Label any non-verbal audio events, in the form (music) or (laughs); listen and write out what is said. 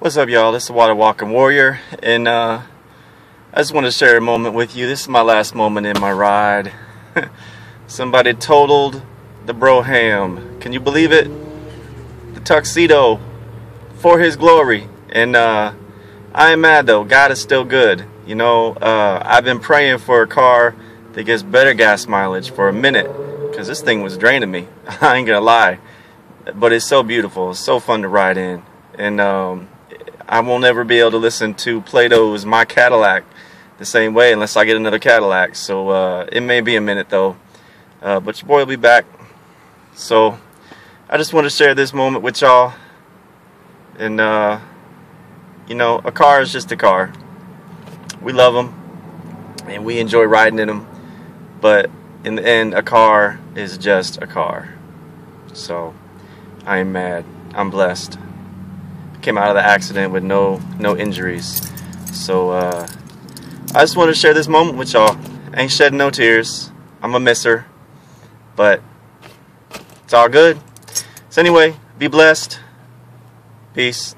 What's up, y'all? This is Water Walking Warrior, and uh, I just want to share a moment with you. This is my last moment in my ride. (laughs) Somebody totaled the Brougham. Can you believe it? The tuxedo for his glory. And uh, I ain't mad though. God is still good. You know, uh, I've been praying for a car that gets better gas mileage for a minute because this thing was draining me. (laughs) I ain't gonna lie. But it's so beautiful. It's so fun to ride in. And um, I won't ever be able to listen to Plato's My Cadillac the same way unless I get another Cadillac. So uh, it may be a minute though. Uh, but your boy will be back. So I just want to share this moment with y'all. And, uh, you know, a car is just a car. We love them and we enjoy riding in them. But in the end, a car is just a car. So I am mad. I'm blessed came out of the accident with no no injuries. So uh, I just want to share this moment with y'all. Ain't shedding no tears. I'm a misser, but it's all good. So anyway, be blessed. Peace.